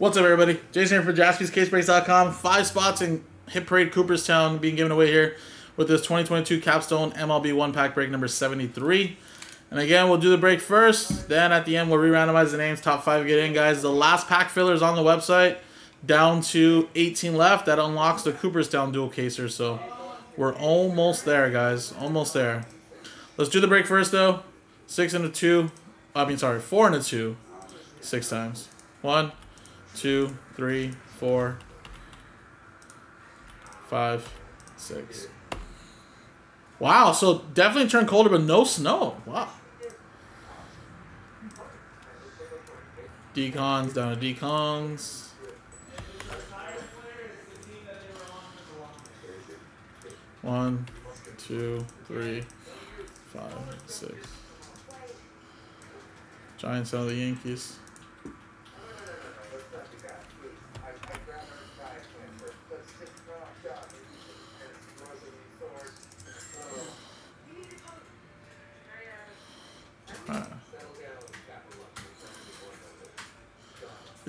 What's up, everybody? Jason here for JaspysCaseBreaks.com. Five spots in Hit Parade Cooperstown being given away here with this 2022 Capstone MLB one pack break number 73. And again, we'll do the break first. Then at the end, we'll re-randomize the names. Top five get in, guys. The last pack filler is on the website. Down to 18 left. That unlocks the Cooperstown dual caser. So we're almost there, guys. Almost there. Let's do the break first, though. Six and a two. I mean, sorry, four and a two. Six times. One, two, three, four, five, six. Wow, so definitely turned colder, but no snow. Wow. Decons down to decons. One, two, three, five, six. Giants out of the Yankees.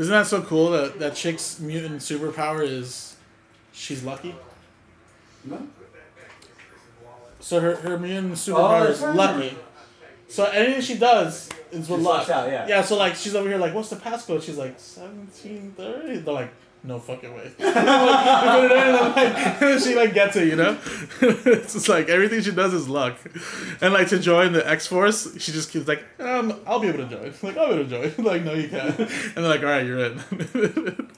Isn't that so cool that that chick's mutant superpower is she's lucky? So her, her mutant oh, superpower Oh, is lucky. So anything she does is luck. sucks out, yeah. Yeah, so like she's over here like, what's the passcode? She's like seventeen thirty. They're like, no fucking way. They put it in and, I'm like, she like gets it, you know? it's just like everything she does is luck. And like to join the X Force, she just keeps like, um, I'll be able to join. Like, I'll be able to join. like, no you can't. And they're like, alright, you're in.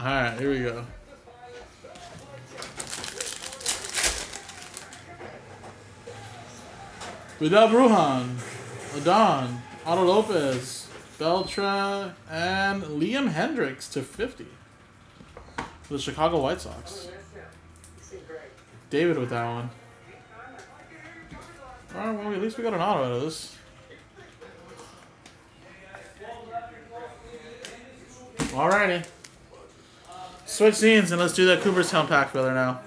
Alright, here we go. Vidal Brujan, Adon, Otto Lopez, Beltra, and Liam Hendriks to 50 for the Chicago White Sox. David with that one. Alright, well, at least we got an auto out of this. Alrighty. Switch scenes and let's do that Cooperstown pack filler now.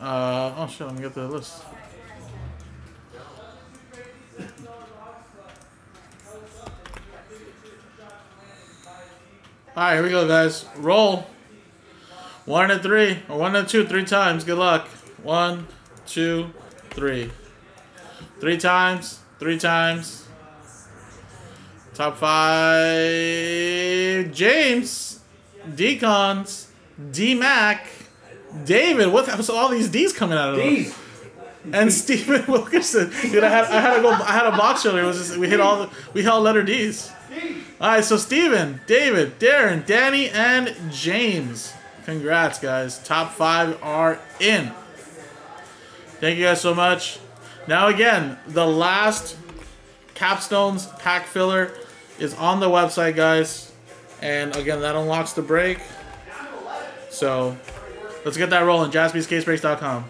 Uh, oh shit, let me get the list. Alright, here we go, guys. Roll. One and three, or one and two, three times. Good luck. One, two, three. Three times, three times. Top five. James. Decons. D Mac. David. What was all these D's coming out of? them? These. And Stephen Wilkerson. Dude, I had I had to go. I had a box earlier. It was just we hit all the we hit all letter D's. All right, so Stephen, David, Darren, Danny, and James. Congrats, guys. Top five are in. Thank you guys so much. Now, again, the last Capstones pack filler is on the website, guys. And again, that unlocks the break. So let's get that rolling. JaspysCaseBreaks.com.